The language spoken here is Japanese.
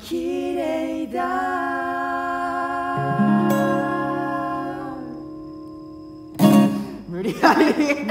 綺麗だ。無理やり。